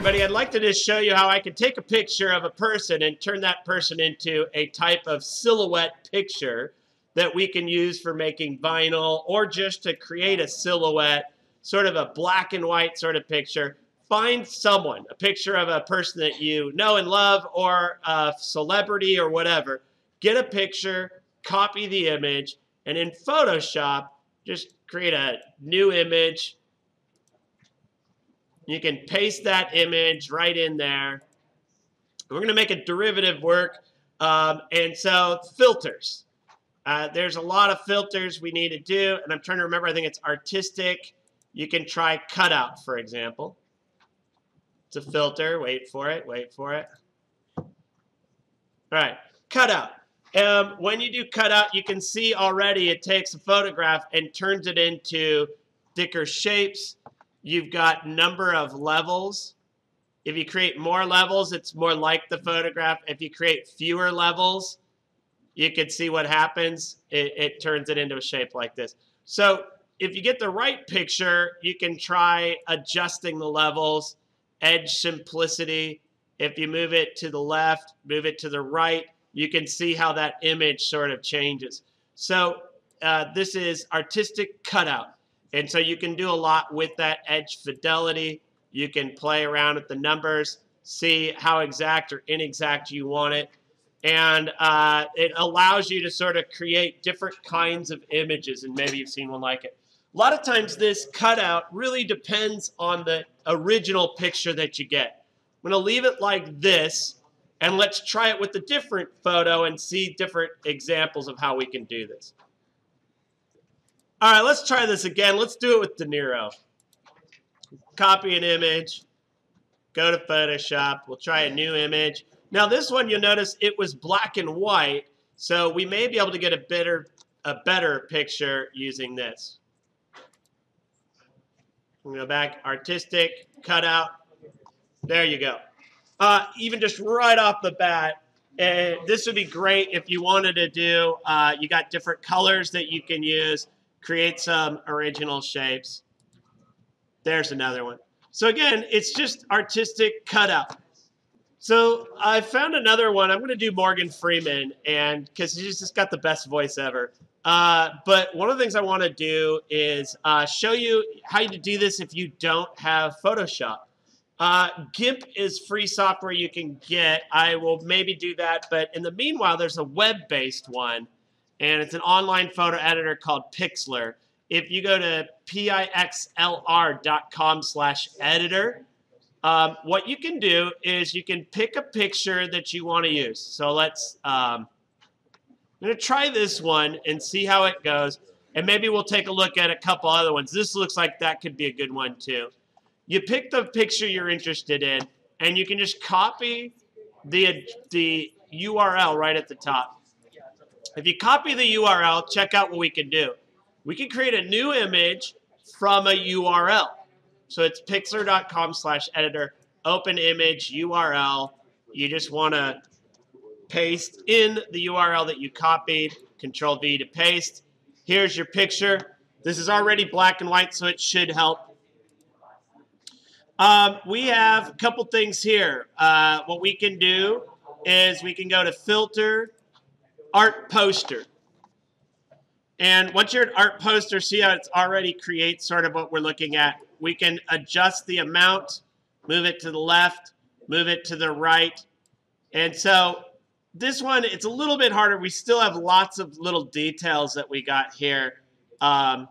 Everybody, I'd like to just show you how I can take a picture of a person and turn that person into a type of silhouette picture that we can use for making vinyl or just to create a silhouette, sort of a black and white sort of picture. Find someone, a picture of a person that you know and love or a celebrity or whatever. Get a picture, copy the image, and in Photoshop, just create a new image, you can paste that image right in there. We're going to make a derivative work. Um, and so filters. Uh, there's a lot of filters we need to do. And I'm trying to remember, I think it's artistic. You can try cutout, for example. It's a filter. Wait for it. Wait for it. All right. Cutout. Um, when you do cutout, you can see already it takes a photograph and turns it into thicker shapes. You've got number of levels. If you create more levels, it's more like the photograph. If you create fewer levels, you can see what happens. It, it turns it into a shape like this. So if you get the right picture, you can try adjusting the levels, edge simplicity. If you move it to the left, move it to the right, you can see how that image sort of changes. So uh, this is artistic cutout. And so you can do a lot with that edge fidelity. You can play around with the numbers, see how exact or inexact you want it. And uh, it allows you to sort of create different kinds of images, and maybe you've seen one like it. A lot of times this cutout really depends on the original picture that you get. I'm going to leave it like this, and let's try it with a different photo and see different examples of how we can do this. All right, let's try this again. Let's do it with De Niro. Copy an image. Go to Photoshop. We'll try a new image. Now this one, you'll notice it was black and white, so we may be able to get a better, a better picture using this. We'll go back, artistic, cutout. There you go. Uh, even just right off the bat, uh, this would be great if you wanted to do, uh, you got different colors that you can use create some original shapes. There's another one. So again, it's just artistic cutout. So I found another one. I'm going to do Morgan Freeman, and because he's just got the best voice ever. Uh, but one of the things I want to do is uh, show you how to do this if you don't have Photoshop. Uh, GIMP is free software you can get. I will maybe do that, but in the meanwhile, there's a web-based one and it's an online photo editor called Pixlr. If you go to pixlr.com slash editor, um, what you can do is you can pick a picture that you want to use. So let's, um, I'm going to try this one and see how it goes. And maybe we'll take a look at a couple other ones. This looks like that could be a good one too. You pick the picture you're interested in, and you can just copy the, the URL right at the top. If you copy the URL, check out what we can do. We can create a new image from a URL. So it's pixlr.com slash editor, open image URL. You just want to paste in the URL that you copied, control V to paste. Here's your picture. This is already black and white, so it should help. Um, we have a couple things here. Uh, what we can do is we can go to filter, art poster. And once you're at art poster, see how it's already creates sort of what we're looking at. We can adjust the amount, move it to the left, move it to the right. And so this one, it's a little bit harder. We still have lots of little details that we got here. Um,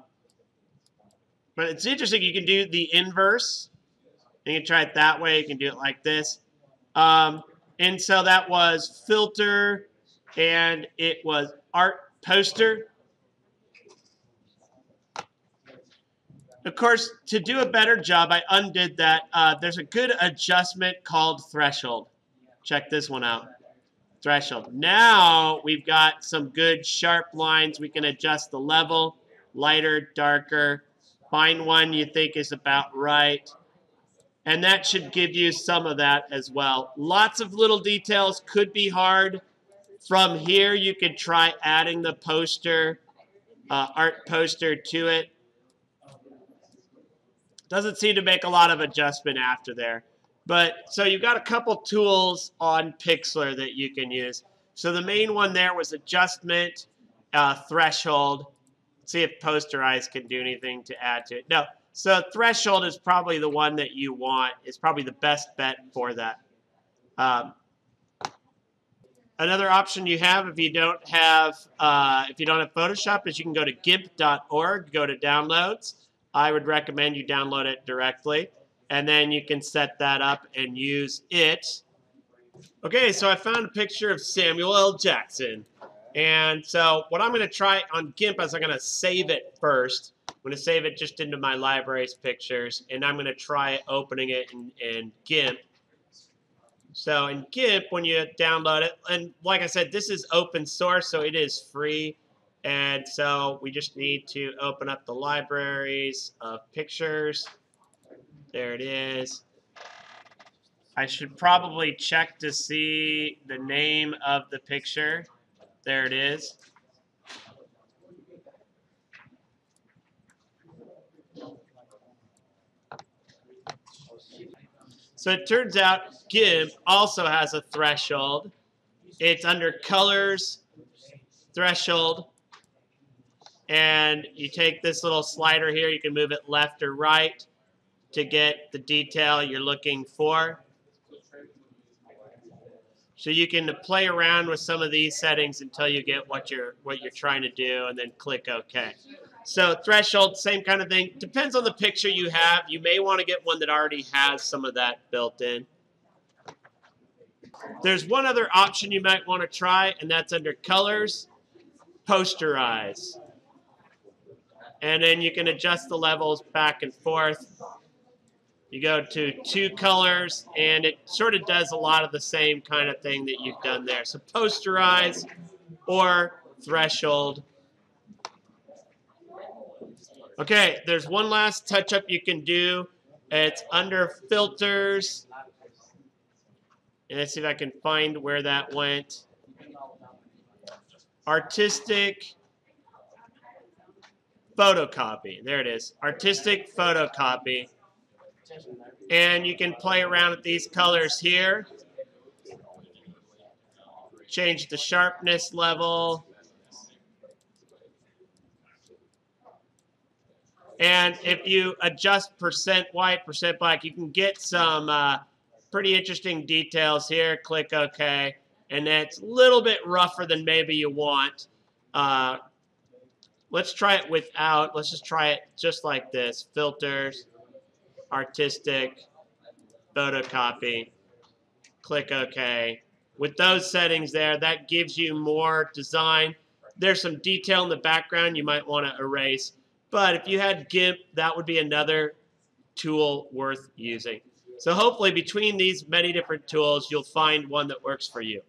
but it's interesting. You can do the inverse. You can try it that way. You can do it like this. Um, and so that was filter, and it was art poster. Of course, to do a better job, I undid that. Uh, there's a good adjustment called threshold. Check this one out. Threshold. Now we've got some good sharp lines. We can adjust the level, lighter, darker. Find one you think is about right. And that should give you some of that as well. Lots of little details could be hard. From here, you could try adding the poster, uh, art poster to it. Doesn't seem to make a lot of adjustment after there. But so you've got a couple tools on Pixlr that you can use. So the main one there was adjustment, uh, threshold. Let's see if posterize can do anything to add to it. No. So threshold is probably the one that you want. It's probably the best bet for that. Um, another option you have if you don't have uh, if you don't have Photoshop is you can go to gimp.org, go to downloads. I would recommend you download it directly and then you can set that up and use it. Okay, so I found a picture of Samuel L. Jackson. And so what I'm going to try on GIMP is I'm going to save it first. I'm going to save it just into my library's pictures, and I'm going to try opening it in, in GIMP. So in GIMP, when you download it, and like I said, this is open source, so it is free. And so we just need to open up the libraries of pictures. There it is. I should probably check to see the name of the picture. There it is. So it turns out GIMP also has a threshold. It's under colors, threshold, and you take this little slider here, you can move it left or right to get the detail you're looking for. So you can play around with some of these settings until you get what you're what you're trying to do and then click OK. So threshold, same kind of thing. Depends on the picture you have. You may want to get one that already has some of that built in. There's one other option you might want to try, and that's under Colors, Posterize. And then you can adjust the levels back and forth. You go to two colors, and it sort of does a lot of the same kind of thing that you've done there. So posterize or threshold. Okay, there's one last touch-up you can do. It's under filters. And let's see if I can find where that went. Artistic photocopy. There it is. Artistic photocopy. And you can play around with these colors here. Change the sharpness level. And if you adjust percent white, percent black, you can get some uh, pretty interesting details here. Click OK. And it's a little bit rougher than maybe you want. Uh, let's try it without. Let's just try it just like this. Filters artistic, photocopy, click OK. With those settings there, that gives you more design. There's some detail in the background you might want to erase. But if you had GIMP, that would be another tool worth using. So hopefully between these many different tools, you'll find one that works for you.